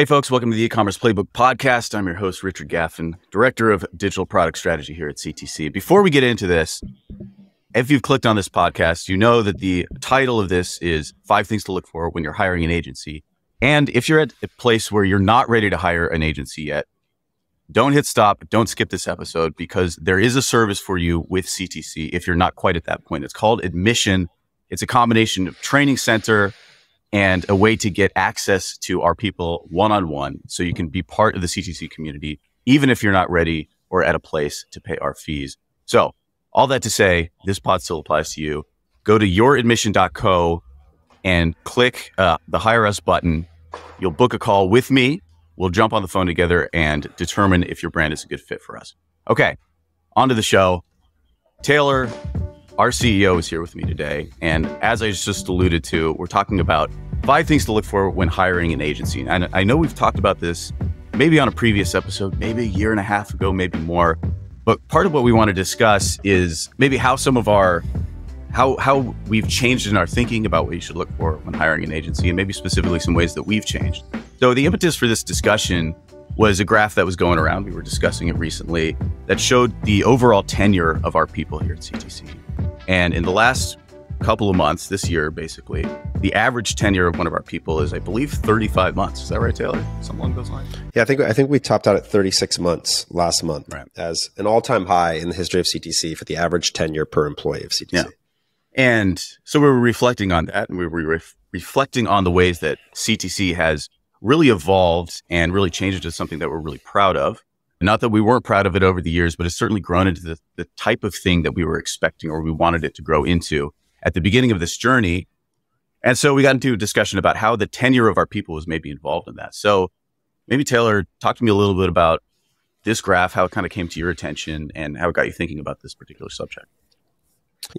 Hey, folks, welcome to the e-commerce playbook podcast. I'm your host, Richard Gaffin, director of digital product strategy here at CTC. Before we get into this, if you've clicked on this podcast, you know that the title of this is five things to look for when you're hiring an agency. And if you're at a place where you're not ready to hire an agency yet, don't hit stop. Don't skip this episode because there is a service for you with CTC if you're not quite at that point. It's called Admission. It's a combination of training center, and a way to get access to our people one on one so you can be part of the CTC community, even if you're not ready or at a place to pay our fees. So, all that to say, this pod still applies to you. Go to youradmission.co and click uh, the hire us button. You'll book a call with me. We'll jump on the phone together and determine if your brand is a good fit for us. Okay, on to the show. Taylor our CEO is here with me today. And as I just alluded to, we're talking about five things to look for when hiring an agency. And I know we've talked about this maybe on a previous episode, maybe a year and a half ago, maybe more. But part of what we want to discuss is maybe how some of our how how we've changed in our thinking about what you should look for when hiring an agency and maybe specifically some ways that we've changed. So the impetus for this discussion was a graph that was going around. We were discussing it recently that showed the overall tenure of our people here at CTC. And in the last couple of months, this year, basically, the average tenure of one of our people is, I believe, 35 months. Is that right, Taylor? Something along those lines? Yeah, I think I think we topped out at 36 months last month right. as an all-time high in the history of CTC for the average tenure per employee of CTC. Yeah. And so we were reflecting on that, and we were re- reflecting on the ways that CTC has really evolved and really changed into something that we're really proud of. Not that we weren't proud of it over the years, but it's certainly grown into the, the type of thing that we were expecting or we wanted it to grow into at the beginning of this journey. And so we got into a discussion about how the tenure of our people was maybe involved in that. So maybe Taylor, talk to me a little bit about this graph, how it kind of came to your attention and how it got you thinking about this particular subject.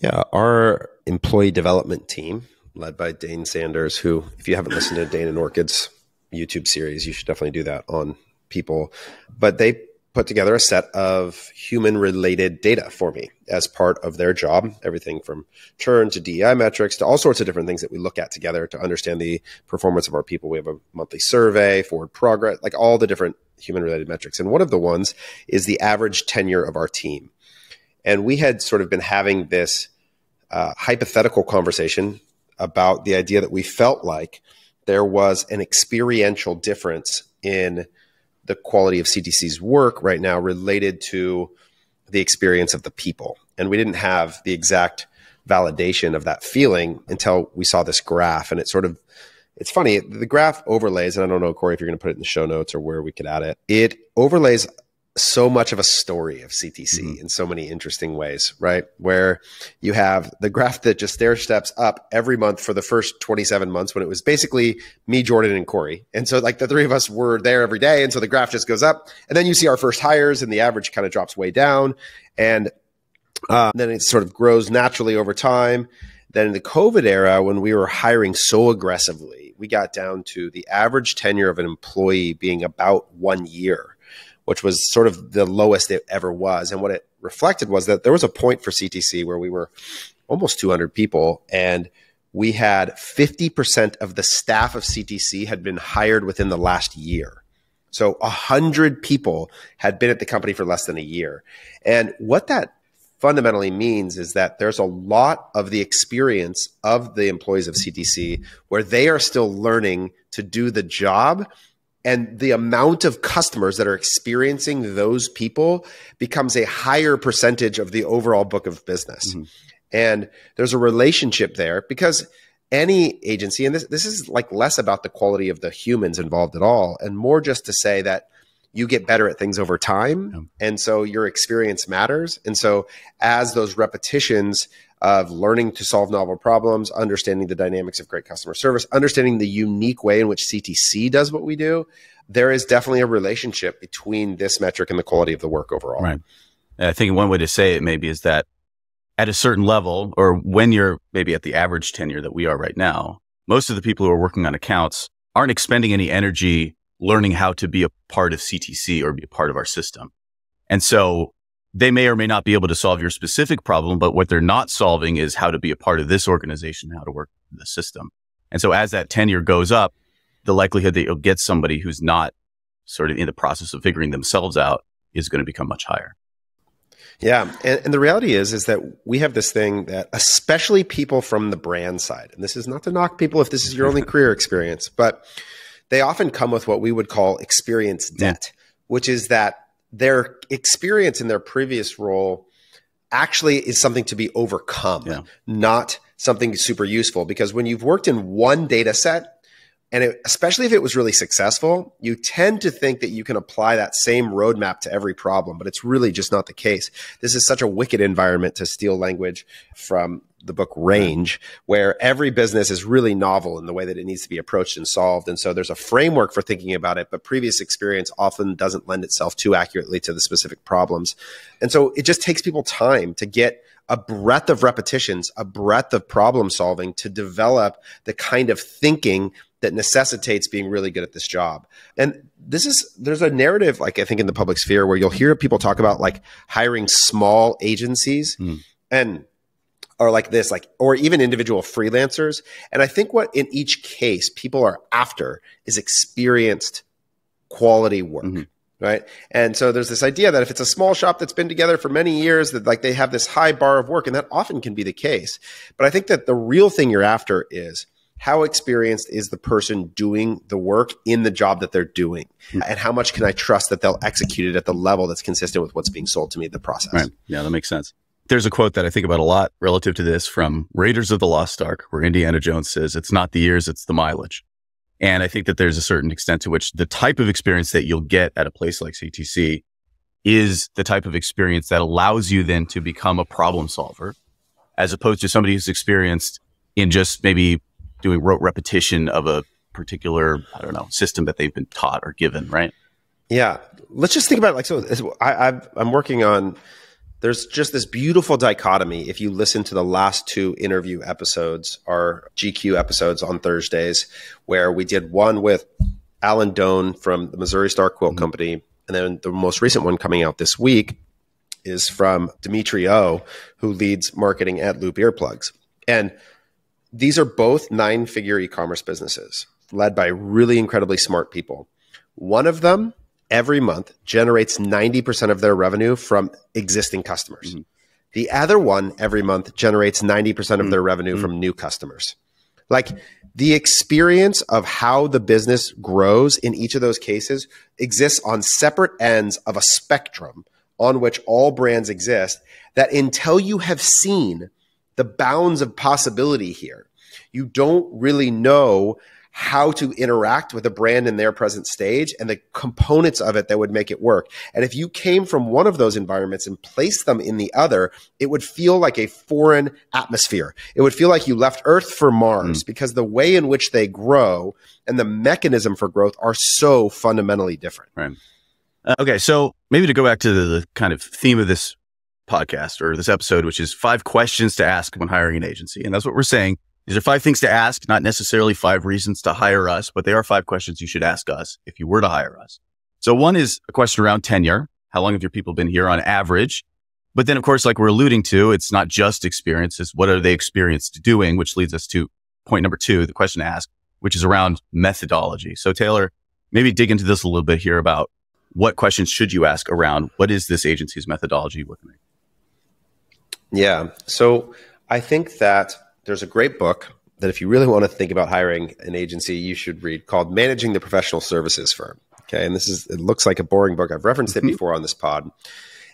Yeah, our employee development team, led by Dane Sanders, who, if you haven't listened to Dane and Orchid's YouTube series, you should definitely do that on people. But they put together a set of human related data for me as part of their job everything from churn to dei metrics to all sorts of different things that we look at together to understand the performance of our people. We have a monthly survey forward progress like all the different human related metrics. And one of the ones is the average tenure of our team. And we had sort of been having this uh, hypothetical conversation about the idea that we felt like there was an experiential difference in the quality of CTC's work right now related to the experience of the people. And we didn't have the exact validation of that feeling until we saw this graph. And it sort of, it's funny, the graph overlays, and I don't know, Corey, if you're going to put it in the show notes or where we could add it, it overlays so much of a story of CTC mm-hmm. in so many interesting ways, right? Where you have the graph that just stair steps up every month for the first 27 months when it was basically me, Jordan, and Corey. And so, like, the three of us were there every day. And so the graph just goes up. And then you see our first hires, and the average kind of drops way down. And uh, then it sort of grows naturally over time. Then in the COVID era, when we were hiring so aggressively, we got down to the average tenure of an employee being about one year which was sort of the lowest it ever was. And what it reflected was that there was a point for CTC where we were almost 200 people and we had 50% of the staff of CTC had been hired within the last year. So 100 people had been at the company for less than a year. And what that fundamentally means is that there's a lot of the experience of the employees of CTC where they are still learning to do the job and the amount of customers that are experiencing those people becomes a higher percentage of the overall book of business. Mm-hmm. And there's a relationship there because any agency, and this, this is like less about the quality of the humans involved at all, and more just to say that you get better at things over time. Yeah. And so your experience matters. And so as those repetitions of learning to solve novel problems, understanding the dynamics of great customer service, understanding the unique way in which CTC does what we do, there is definitely a relationship between this metric and the quality of the work overall. Right. And I think one way to say it maybe is that at a certain level, or when you're maybe at the average tenure that we are right now, most of the people who are working on accounts aren't expending any energy learning how to be a part of CTC or be a part of our system. And so they may or may not be able to solve your specific problem, but what they're not solving is how to be a part of this organization, how to work the system. And so as that tenure goes up, the likelihood that you'll get somebody who's not sort of in the process of figuring themselves out is going to become much higher. Yeah, and, and, the reality is is that we have this thing that especially people from the brand side, and this is not to knock people if this is your only career experience, but they often come with what we would call experience debt, yeah. which is that their experience in their previous role actually is something to be overcome, yeah. not something super useful. Because when you've worked in one data set, and it, especially if it was really successful, you tend to think that you can apply that same roadmap to every problem, but it's really just not the case. This is such a wicked environment to steal language from the book Range, where every business is really novel in the way that it needs to be approached and solved. And so there's a framework for thinking about it, but previous experience often doesn't lend itself too accurately to the specific problems. And so it just takes people time to get a breadth of repetitions, a breadth of problem solving to develop the kind of thinking that necessitates being really good at this job. And this is there's a narrative like I think in the public sphere where you'll hear people talk about like hiring small agencies mm. and or like this, like, or even individual freelancers. And I think what in each case people are after is experienced quality work. Mm-hmm. Right. And so there's this idea that if it's a small shop that's been together for many years, that like they have this high bar of work, and that often can be the case. But I think that the real thing you're after is how experienced is the person doing the work in the job that they're doing? Mm-hmm. And how much can I trust that they'll execute it at the level that's consistent with what's being sold to me in the process? Right. Yeah, that makes sense. There's a quote that I think about a lot relative to this from Raiders of the Lost Ark, where Indiana Jones says, It's not the years, it's the mileage. And I think that there's a certain extent to which the type of experience that you'll get at a place like CTC is the type of experience that allows you then to become a problem solver, as opposed to somebody who's experienced in just maybe doing rote repetition of a particular, I don't know, system that they've been taught or given, right? Yeah. Let's just think about it like so. I, I've, I'm working on there's just this beautiful dichotomy if you listen to the last two interview episodes, our GQ episodes on Thursdays, where we did one with Alan Doan from the Missouri Star Quilt mm-hmm. Company, and then the most recent one coming out this week is from Dimitri O, who leads marketing at Loop Earplugs. And these are both nine figure e commerce businesses led by really incredibly smart people. One of them every month generates 90% of their revenue from existing customers. Mm-hmm. The other one every month generates 90% of their revenue mm-hmm. from new customers. Like the experience of how the business grows in each of those cases exists on separate ends of a spectrum on which all brands exist that until you have seen the bounds of possibility here, you don't really know how to interact with a brand in their present stage and the components of it that would make it work. And if you came from one of those environments and placed them in the other, it would feel like a foreign atmosphere. It would feel like you left Earth for Mars mm. because the way in which they grow and the mechanism for growth are so fundamentally different. Right. Uh, okay. So maybe to go back to the, the kind of theme of this podcast or this episode, which is five questions to ask when hiring an agency. And that's what we're saying these are five things to ask, not necessarily five reasons to hire us, but they are five questions you should ask us if you were to hire us. So one is a question around tenure. How long have your people been here on average? But then, of course, like we're alluding to, it's not just experiences. What are they experienced doing? Which leads us to point number two, the question to ask, which is around methodology. So Taylor, maybe dig into this a little bit here about what questions should you ask around what is this agency's methodology looking Yeah. So I think that there's a great book that if you really want to think about hiring an agency, you should read called Managing the Professional Services Firm. Okay. And this is, it looks like a boring book. I've referenced it mm-hmm. before on this pod.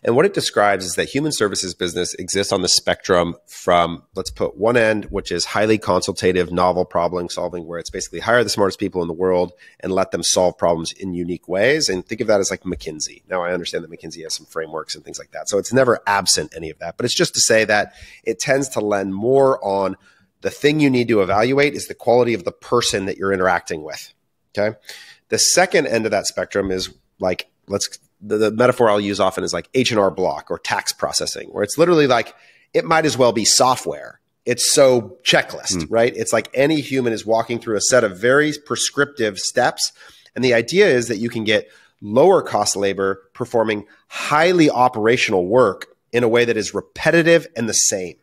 And what it describes is that human services business exists on the spectrum from, let's put one end, which is highly consultative, novel problem solving, where it's basically hire the smartest people in the world and let them solve problems in unique ways. And think of that as like McKinsey. Now, I understand that McKinsey has some frameworks and things like that. So it's never absent any of that. But it's just to say that it tends to lend more on the thing you need to evaluate is the quality of the person that you're interacting with. Okay. The second end of that spectrum is like, let's the, the metaphor I'll use often is like H&R Block or tax processing, where it's literally like it might as well be software. It's so checklist, mm. right? It's like any human is walking through a set of very prescriptive steps. And the idea is that you can get lower cost labor performing highly operational work in a way that is repetitive and the same.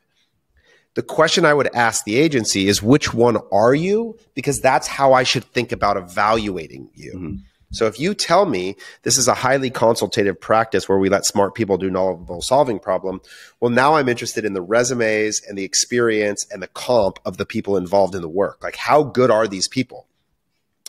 the question I would ask the agency is which one are you? Because that's how I should think about evaluating you. Mm-hmm. So if you tell me this is a highly consultative practice where we let smart people do novel solving problem, well, now I'm interested in the resumes and the experience and the comp of the people involved in the work. Like, how good are these people?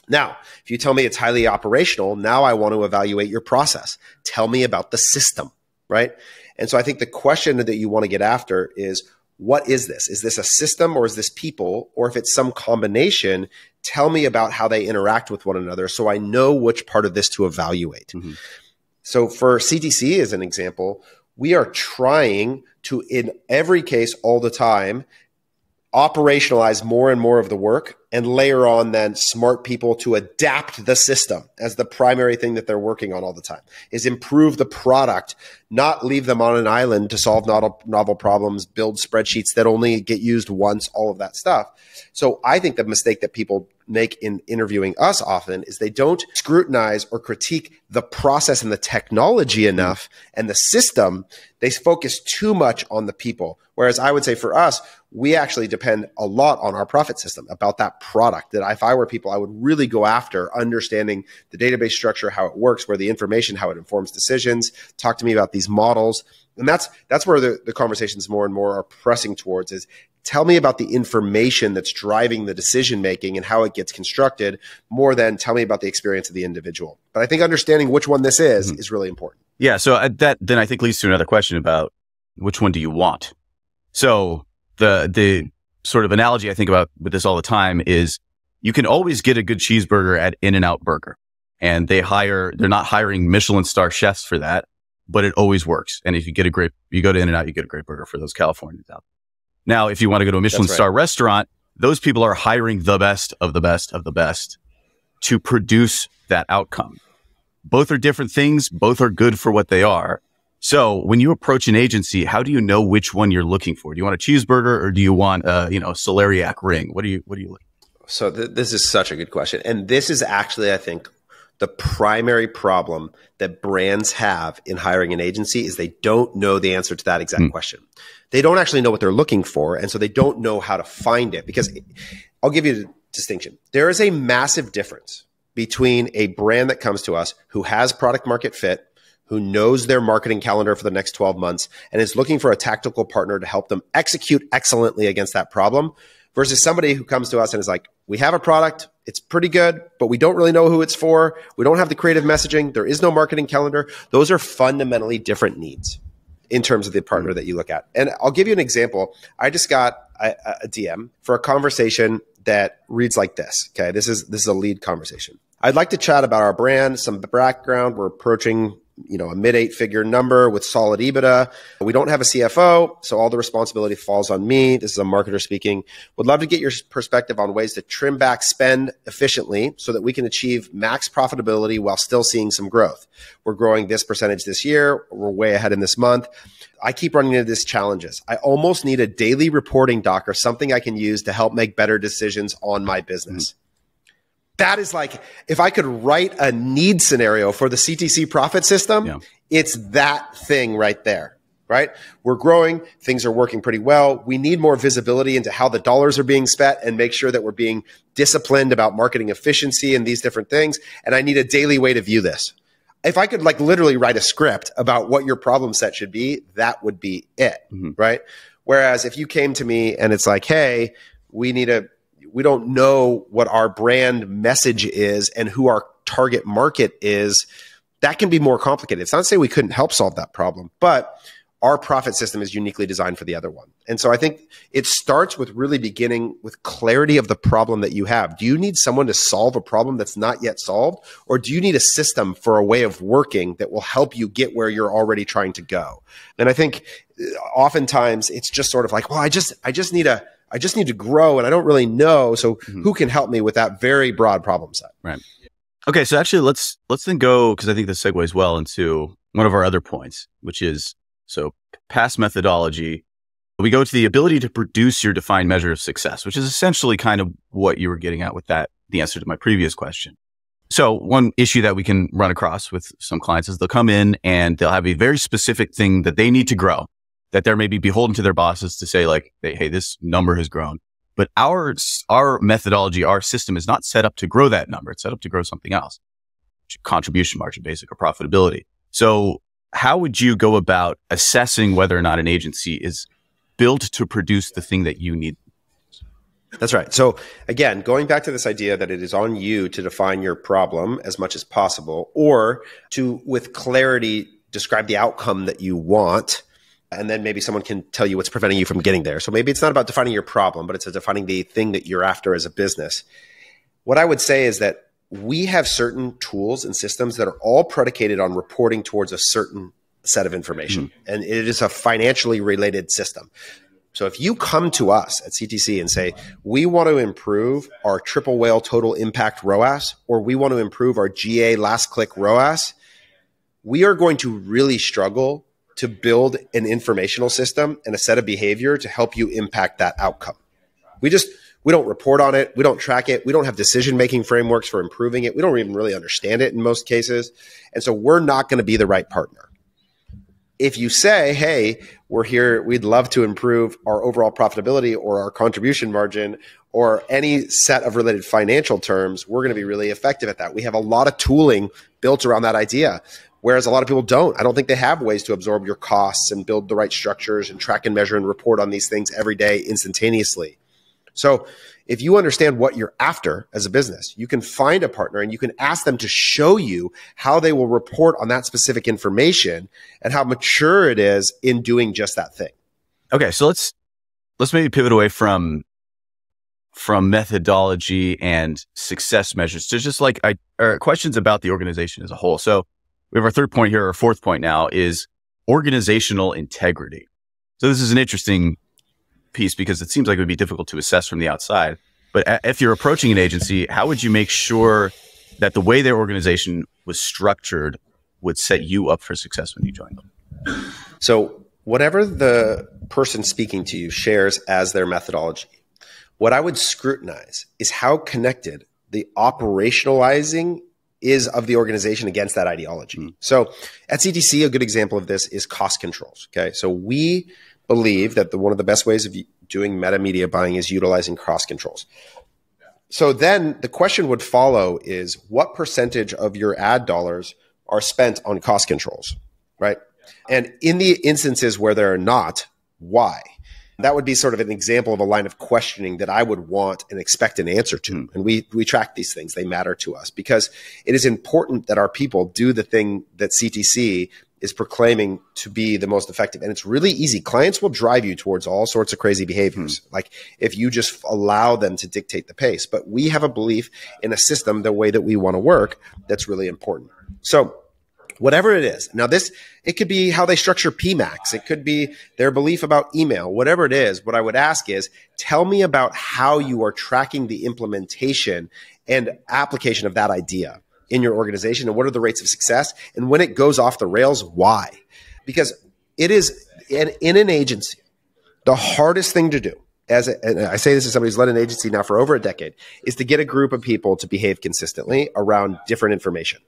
Now, if you tell me it's highly operational, now I want to evaluate your process. Tell me about the system, right? And so I think the question that you want to get after is what is this? Is this a system or is this people? Or if it's some combination, tell me about how they interact with one another so I know which part of this to evaluate. Mm-hmm. So for CTC as an example, we are trying to, in every case, all the time, operationalize more and more of the work and layer on then smart people to adapt the system as the primary thing that they're working on all the time is improve the product not leave them on an island to solve novel, novel problems build spreadsheets that only get used once all of that stuff. So i think the mistake that people make in interviewing us often is they don't scrutinize or critique the process and the technology enough and the system they focus too much on the people whereas i would say for us we actually depend a lot on our profit system about that product that if I were people, I would really go after understanding the database structure, how it works, where the information, how it informs decisions. Talk to me about these models. And that's that's where the, the conversations more and more are pressing towards is tell me about the information that's driving the decision making and how it gets constructed more than tell me about the experience of the individual. But I think understanding which one this is mm-hmm. is really important. Yeah. So uh, that then I think leads to another question about which one do you want? So the the sort of analogy I think about with this all the time is you can always get a good cheeseburger at In-N-Out Burger. And they hire, they're not hiring Michelin star chefs for that, but it always works. And if you get a great, you go to In-N-Out, you get a great burger for those Californians out. Now, if you want to go to a Michelin right. star restaurant, those people are hiring the best of the best of the best to produce that outcome. Both are different things. Both are good for what they are. So when you approach an agency, how do you know which one you're looking for? Do you want a cheeseburger or do you want a, you know, celeriac ring? What do you, what do you look? So th- this is such a good question. And this is actually, I think, the primary problem that brands have in hiring an agency is they don't know the answer to that exact mm. question. They don't actually know what they're looking for. And so they don't know how to find it because I'll give you the distinction. There is a massive difference between a brand that comes to us who has product market fit who knows their marketing calendar for the next 12 months and is looking for a tactical partner to help them execute excellently against that problem versus somebody who comes to us and is like, we have a product, it's pretty good, but we don't really know who it's for. We don't have the creative messaging. There is no marketing calendar. Those are fundamentally different needs in terms of the partner that you look at. And I'll give you an example. I just got a, a DM for a conversation that reads like this. Okay. This is, this is a lead conversation. I'd like to chat about our brand, some background. We're approaching you know, a mid eight figure number with solid EBITDA. We don't have a CFO, so all the responsibility falls on me. This is a marketer speaking. Would love to get your perspective on ways to trim back spend efficiently so that we can achieve max profitability while still seeing some growth. We're growing this percentage this year. We're way ahead in this month. I keep running into these challenges. I almost need a daily reporting doc or something I can use to help make better decisions on my business. Mm-hmm that is like if I could write a need scenario for the CTC profit system, yeah. it's that thing right there. Right? We're growing. Things are working pretty well. We need more visibility into how the dollars are being spent and make sure that we're being disciplined about marketing efficiency and these different things. And I need a daily way to view this. If I could like literally write a script about what your problem set should be, that would be it. Mm-hmm. Right? Whereas if you came to me and it's like, Hey, we need a we don't know what our brand message is and who our target market is, that can be more complicated. It's not to say we couldn't help solve that problem, but our profit system is uniquely designed for the other one. And so I think it starts with really beginning with clarity of the problem that you have. Do you need someone to solve a problem that's not yet solved? Or do you need a system for a way of working that will help you get where you're already trying to go? And I think oftentimes it's just sort of like, well, I just, I just need a, I just need to grow and I don't really know. So mm-hmm. who can help me with that very broad problem set? Right. Okay. So actually let's, let's then go because I think this segues well into one of our other points, which is so past methodology. We go to the ability to produce your defined measure of success, which is essentially kind of what you were getting at with that, the answer to my previous question. So one issue that we can run across with some clients is they'll come in and they'll have a very specific thing that they need to grow that they're maybe beholden to their bosses to say like, hey, this number has grown. But our, our methodology, our system is not set up to grow that number. It's set up to grow something else, contribution margin, basic or profitability. So how would you go about assessing whether or not an agency is built to produce the thing that you need? That's right. So again, going back to this idea that it is on you to define your problem as much as possible or to with clarity describe the outcome that you want and then maybe someone can tell you what's preventing you from getting there. So maybe it's not about defining your problem, but it's defining the thing that you're after as a business. What I would say is that we have certain tools and systems that are all predicated on reporting towards a certain set of information. Mm-hmm. And it is a financially related system. So if you come to us at CTC and say, we want to improve our Triple Whale total impact ROAS, or we want to improve our GA last click ROAS, we are going to really struggle to build an informational system and a set of behavior to help you impact that outcome. We just, we don't report on it. We don't track it. We don't have decision making frameworks for improving it. We don't even really understand it in most cases. And so we're not going to be the right partner. If you say, hey, we're here, we'd love to improve our overall profitability or our contribution margin or any set of related financial terms, we're going to be really effective at that. We have a lot of tooling built around that idea whereas a lot of people don't. I don't think they have ways to absorb your costs and build the right structures and track and measure and report on these things every day instantaneously. So, if you understand what you're after as a business, you can find a partner and you can ask them to show you how they will report on that specific information and how mature it is in doing just that thing. Okay, so let's let's maybe pivot away from from methodology and success measures to just like I, questions about the organization as a whole. So we have our third point here, our fourth point now is organizational integrity. So this is an interesting piece because it seems like it would be difficult to assess from the outside. But if you're approaching an agency, how would you make sure that the way their organization was structured would set you up for success when you join them? So, whatever the person speaking to you shares as their methodology, what I would scrutinize is how connected the operationalizing is of the organization against that ideology. Mm. So at CTC, a good example of this is cost controls. Okay. So we believe that the, one of the best ways of doing meta media buying is utilizing cost controls. So then the question would follow is what percentage of your ad dollars are spent on cost controls, right? And in the instances where there are not, why? That would be sort of an example of a line of questioning that I would want and expect an answer to. Hmm. And we, we track these things. They matter to us because it is important that our people do the thing that CTC is proclaiming to be the most effective. And it's really easy. Clients will drive you towards all sorts of crazy behaviors. Hmm. Like if you just allow them to dictate the pace. But we have a belief in a system, the way that we want to work, that's really important. So whatever it is. Now, this, it could be how they structure PMAX. It could be their belief about email, whatever it is. What I would ask is tell me about how you are tracking the implementation and application of that idea in your organization and what are the rates of success. And when it goes off the rails, why? Because it is in, in an agency, the hardest thing to do as a, and I say this as somebody who's led an agency now for over a decade, is to get a group of people to behave consistently around different information.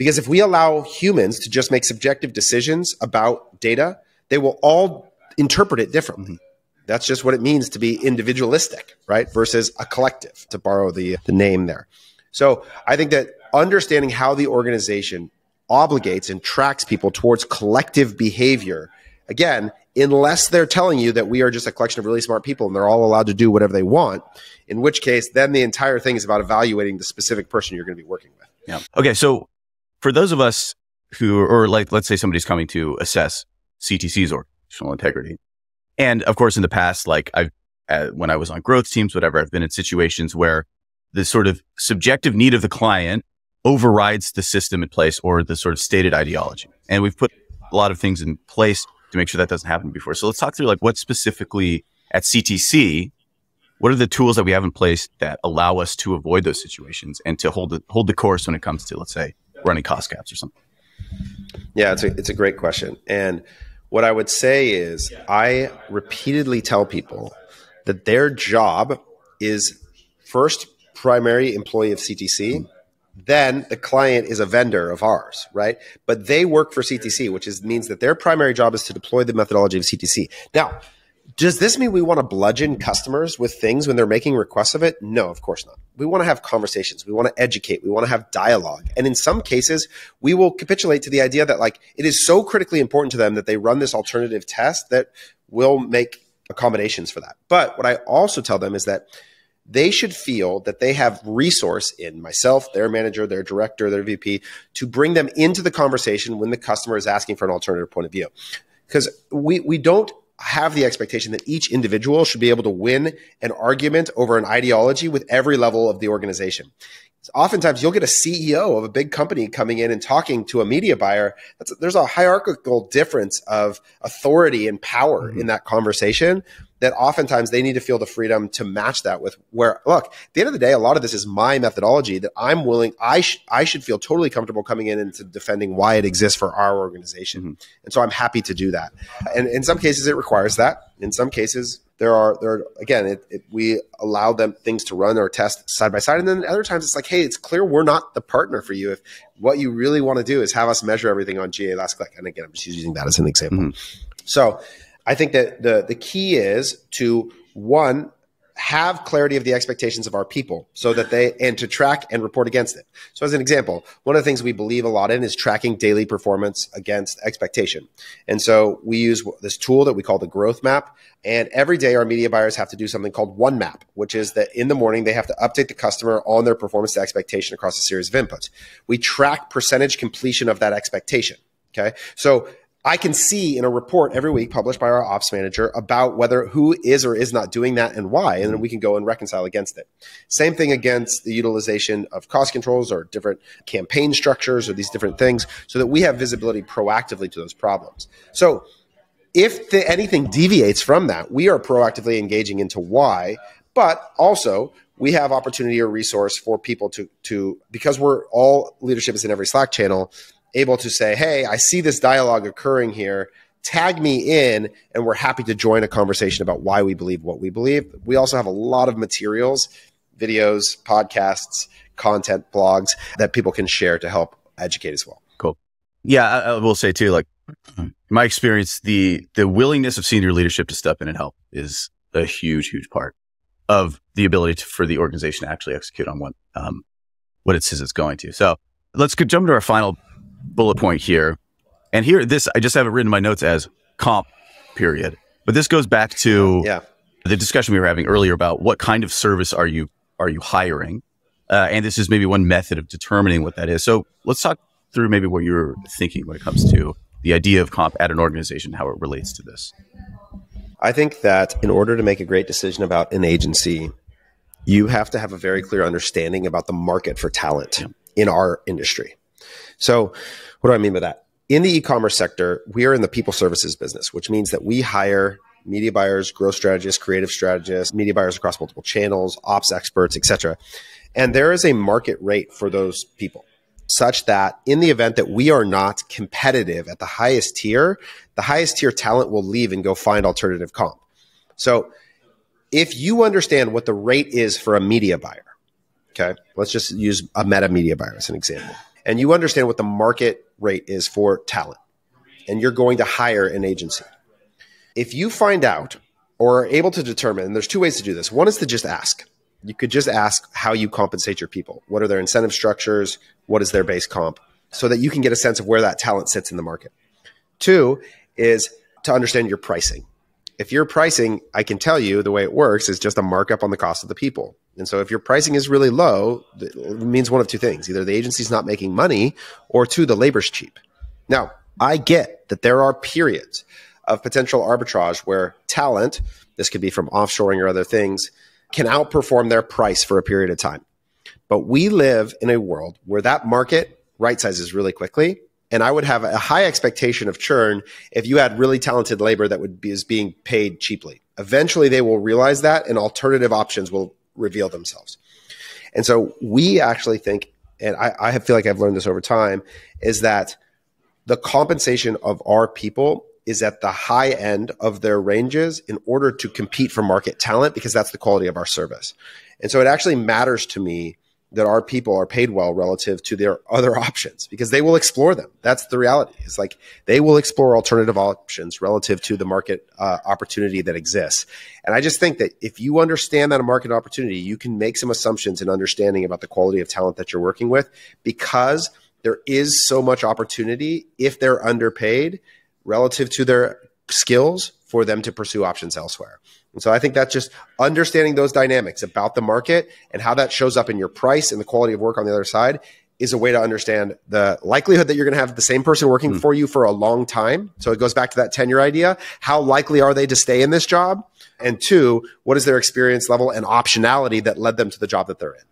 Because if we allow humans to just make subjective decisions about data, they will all interpret it differently. Mm-hmm. That's just what it means to be individualistic, right? Versus a collective, to borrow the, the name there. So I think that understanding how the organization obligates and tracks people towards collective behavior, again, unless they're telling you that we are just a collection of really smart people and they're all allowed to do whatever they want, in which case, then the entire thing is about evaluating the specific person you're going to be working with. Yeah. Okay. So for those of us who, or like, let's say somebody's coming to assess CTC's organizational integrity. And of course, in the past, like I've, uh, when I was on growth teams, whatever, I've been in situations where the sort of subjective need of the client overrides the system in place or the sort of stated ideology. And we've put a lot of things in place to make sure that doesn't happen before. So let's talk through like what specifically at CTC, what are the tools that we have in place that allow us to avoid those situations and to hold the, hold the course when it comes to, let's say, running cost caps or something? Yeah, it's a, it's a great question. And what I would say is I repeatedly tell people that their job is first primary employee of CTC, then the client is a vendor of ours, right? But they work for CTC, which is, means that their primary job is to deploy the methodology of CTC. Now, does this mean we want to bludgeon customers with things when they're making requests of it? No, of course not. We want to have conversations. We want to educate. We want to have dialogue. And in some cases, we will capitulate to the idea that like it is so critically important to them that they run this alternative test that we'll make accommodations for that. But what I also tell them is that they should feel that they have resource in myself, their manager, their director, their VP to bring them into the conversation when the customer is asking for an alternative point of view. Because we, we don't have the expectation that each individual should be able to win an argument over an ideology with every level of the organization. Oftentimes, you'll get a CEO of a big company coming in and talking to a media buyer. That's, there's a hierarchical difference of authority and power mm-hmm. in that conversation that oftentimes they need to feel the freedom to match that with where look at the end of the day a lot of this is my methodology that i'm willing i sh- i should feel totally comfortable coming in and defending why it exists for our organization. Mm-hmm. and so i'm happy to do that. And in some cases it requires that. In some cases there are there are, again it, it, we allow them things to run or test side by side. And then other times it's like hey it's clear we're not the partner for you if what you really want to do is have us measure everything on ga last click. And again i'm just using that as an example. Mm-hmm. so I think that the the key is to one have clarity of the expectations of our people so that they and to track and report against it. So as an example, one of the things we believe a lot in is tracking daily performance against expectation. And so we use this tool that we call the growth map and every day our media buyers have to do something called one map, which is that in the morning they have to update the customer on their performance to expectation across a series of inputs. We track percentage completion of that expectation. Okay. So I can see in a report every week published by our ops manager about whether who is or is not doing that and why, and then mm-hmm. we can go and reconcile against it. Same thing against the utilization of cost controls or different campaign structures or these different things so that we have visibility proactively to those problems. So if the, anything deviates from that, we are proactively engaging into why, but also we have opportunity or resource for people to to because we're all leadership is in every Slack channel able to say, Hey, I see this dialogue occurring here. Tag me in, and we're happy to join a conversation about why we believe what we believe. We also have a lot of materials, videos, podcasts, content, blogs that people can share to help educate as well. Cool. Yeah, I, I will say too, like my experience, the the willingness of senior leadership to step in and help is a huge, huge part of the ability to, for the organization to actually execute on what um, what it says it's going to. So let's jump to our final bullet point here. And here, this, I just have it written in my notes as comp period. But this goes back to yeah. the discussion we were having earlier about what kind of service are you, are you hiring? Uh, and this is maybe one method of determining what that is. So let's talk through maybe what you're thinking when it comes to the idea of comp at an organization, how it relates to this. I think that in order to make a great decision about an agency, you have to have a very clear understanding about the market for talent yeah. in our industry. So, what do I mean by that? In the e-commerce sector, we are in the people services business, which means that we hire media buyers, growth strategists, creative strategists, media buyers across multiple channels, ops experts, etc. And there is a market rate for those people such that in the event that we are not competitive at the highest tier, the highest tier talent will leave and go find alternative comp. So if you understand what the rate is for a media buyer, okay, let's just use a meta media buyer as an example and you understand what the market rate is for talent and you're going to hire an agency. If you find out or are able to determine, there's two ways to do this. One is to just ask. You could just ask how you compensate your people. What are their incentive structures? What is their base comp? So that you can get a sense of where that talent sits in the market. Two is to understand your pricing. If your pricing, I can tell you the way it works is just a markup on the cost of the people. And so if your pricing is really low, it means one of two things. Either the agency's not making money or two, the labor's cheap. Now, I get that there are periods of potential arbitrage where talent, this could be from offshoring or other things, can outperform their price for a period of time. But we live in a world where that market right sizes really quickly. And I would have a high expectation of churn if you had really talented labor that would be is being paid cheaply. Eventually they will realize that and alternative options will reveal themselves. And so we actually think, and I, I feel like I've learned this over time, is that the compensation of our people is at the high end of their ranges in order to compete for market talent because that's the quality of our service. And so it actually matters to me that our people are paid well relative to their other options because they will explore them. That's the reality. It's like they will explore alternative options relative to the market uh, opportunity that exists. And I just think that if you understand that a market opportunity, you can make some assumptions and understanding about the quality of talent that you're working with because there is so much opportunity if they're underpaid relative to their skills for them to pursue options elsewhere. And so I think that's just understanding those dynamics about the market and how that shows up in your price and the quality of work on the other side is a way to understand the likelihood that you're going to have the same person working mm. for you for a long time. So it goes back to that tenure idea. How likely are they to stay in this job? And two, what is their experience level and optionality that led them to the job that they're in?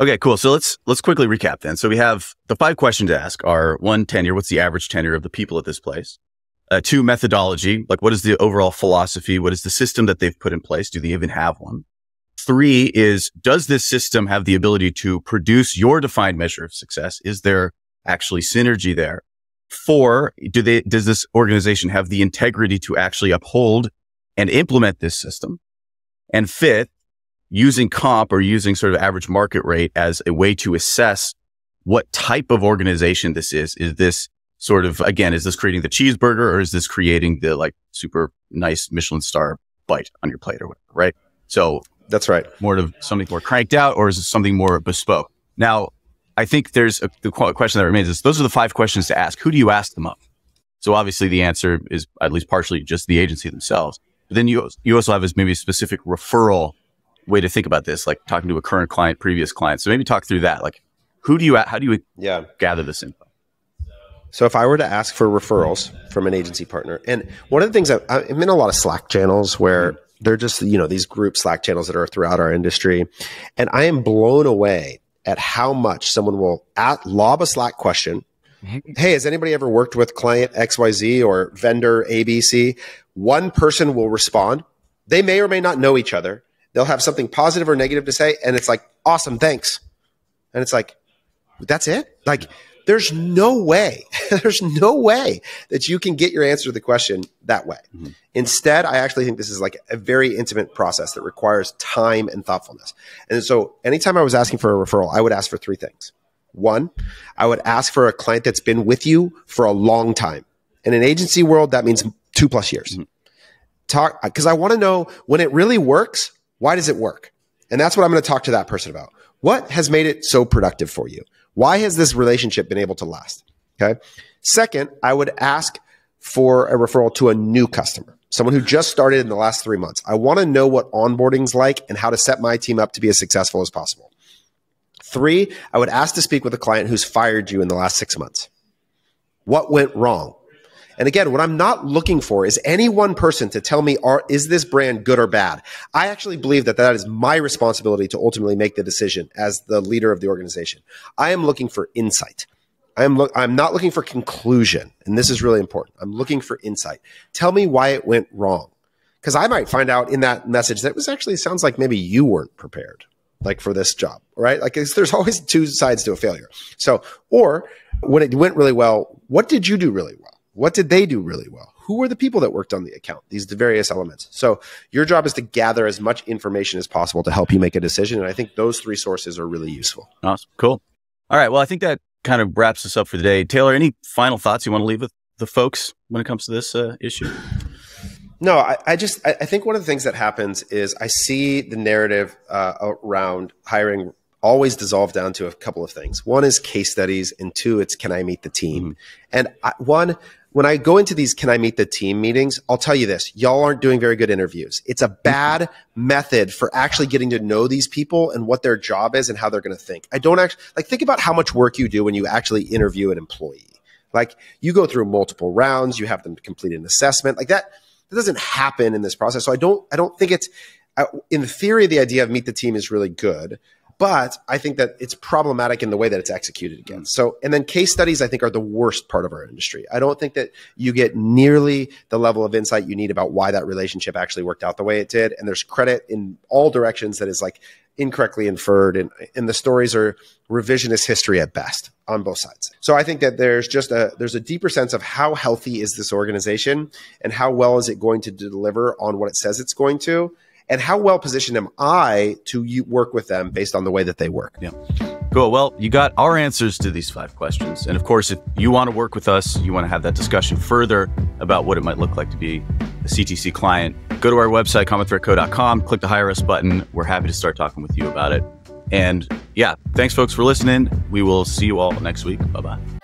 Okay, cool. So let's let's quickly recap then. So we have the five questions to ask are one tenure, what's the average tenure of the people at this place? Uh, two, methodology. Like, what is the overall philosophy? What is the system that they've put in place? Do they even have one? Three is, does this system have the ability to produce your defined measure of success? Is there actually synergy there? Four, do they, does this organization have the integrity to actually uphold and implement this system? And fifth, using comp or using sort of average market rate as a way to assess what type of organization this is. Is this sort of, again, is this creating the cheeseburger or is this creating the like super nice Michelin star bite on your plate or whatever, right? So that's right. More of something more cranked out or is it something more bespoke? Now, I think there's a, the question that remains is those are the five questions to ask. Who do you ask them of? So obviously the answer is at least partially just the agency themselves. But then you, you also have this maybe a specific referral way to think about this, like talking to a current client, previous client. So maybe talk through that. Like who do you, how do you yeah. gather this info? So if I were to ask for referrals from an agency partner, and one of the things I, I'm in a lot of Slack channels where mm-hmm. they're just, you know, these group Slack channels that are throughout our industry. And I am blown away at how much someone will at, lob a Slack question. Mm-hmm. Hey, has anybody ever worked with client XYZ or vendor ABC? One person will respond. They may or may not know each other. They'll have something positive or negative to say. And it's like, awesome, thanks. And it's like, that's it? Like, there's no way, there's no way that you can get your answer to the question that way. Mm-hmm. Instead, I actually think this is like a very intimate process that requires time and thoughtfulness. And so anytime I was asking for a referral, I would ask for three things. One, I would ask for a client that's been with you for a long time. In an agency world, that means two plus years. Mm-hmm. Talk, because I want to know when it really works, why does it work? And that's what I'm going to talk to that person about. What has made it so productive for you? Why has this relationship been able to last? Okay. Second, I would ask for a referral to a new customer, someone who just started in the last three months. I want to know what onboarding's like and how to set my team up to be as successful as possible. Three, I would ask to speak with a client who's fired you in the last six months. What went wrong? And again, what I'm not looking for is any one person to tell me, are, is this brand good or bad? I actually believe that that is my responsibility to ultimately make the decision as the leader of the organization. I am looking for insight. I am lo- I'm not looking for conclusion. And this is really important. I'm looking for insight. Tell me why it went wrong. Because I might find out in that message that it was actually sounds like maybe you weren't prepared like for this job, right? Like there's always two sides to a failure. So, or when it went really well, what did you do really well? What did they do really well? Who were the people that worked on the account? These various elements. So your job is to gather as much information as possible to help you make a decision. And I think those three sources are really useful. Awesome. Cool. All right. Well, I think that kind of wraps us up for today. Taylor, any final thoughts you want to leave with the folks when it comes to this uh, issue? No, I, I just I, I, think one of the things that happens is I see the narrative uh, around hiring always dissolve down to a couple of things. One is case studies, and two, it's can I meet the team? Mm-hmm. And I, one, when I go into these can I meet the team meetings, I'll tell you this, y'all aren't doing very good interviews. It's a bad method for actually getting to know these people and what their job is and how they're going to think. I don't actually like think about how much work you do when you actually interview an employee. Like you go through multiple rounds, you have them complete an assessment. Like that that doesn't happen in this process. So I don't I don't think it's uh, in theory the idea of meet the team is really good. But I think that it's problematic in the way that it's executed against. So, and then case studies, I think, are the worst part of our industry. I don't think that you get nearly the level of insight you need about why that relationship actually worked out the way it did. And there's credit in all directions that is like incorrectly inferred. And, and the stories are revisionist history at best on both sides. So I think that there's just a, there's a deeper sense of how healthy is this organization and how well is it going to deliver on what it says it's going to and how well positioned am I to work with them based on the way that they work? Yeah. Cool. Well, you got our answers to these five questions. And of course, if you want to work with us, you want to have that discussion further about what it might look like to be a CTC client, go to our website, commonthreadco.com, click the hire us button. We're happy to start talking with you about it. And yeah, thanks folks for listening. We will see you all next week. Bye bye.